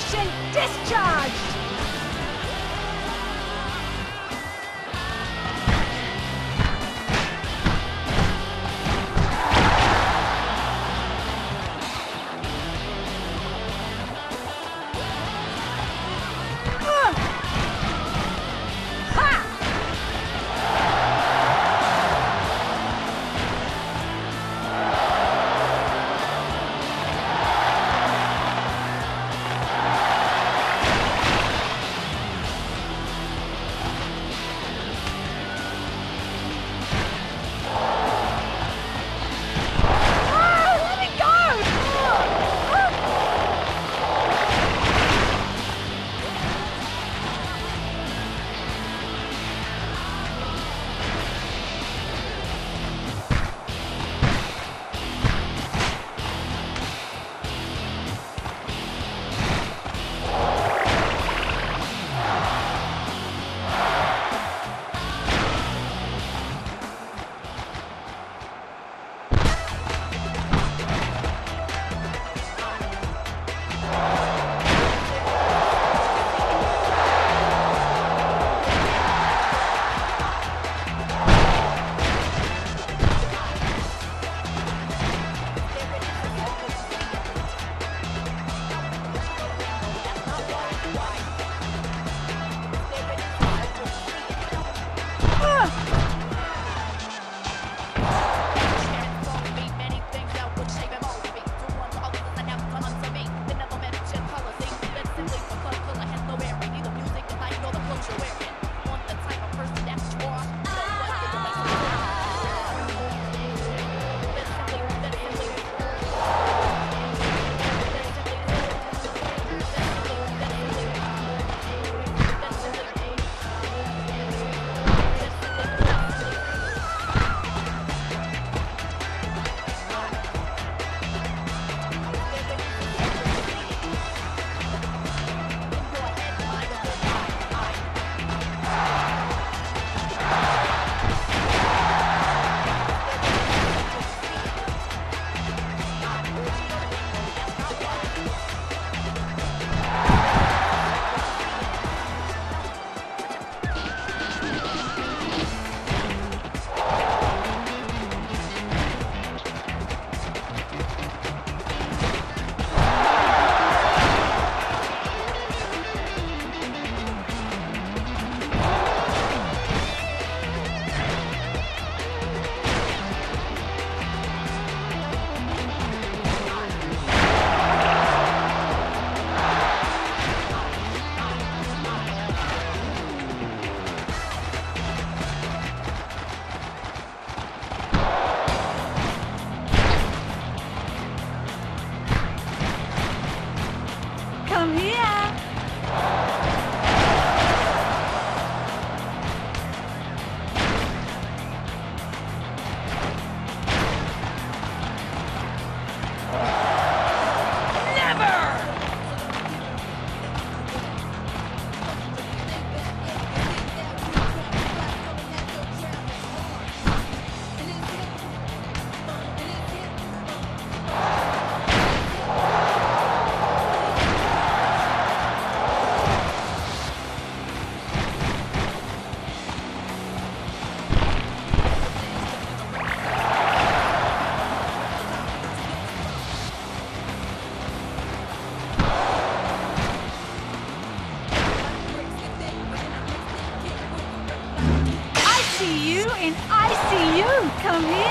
Patient discharged! Come here.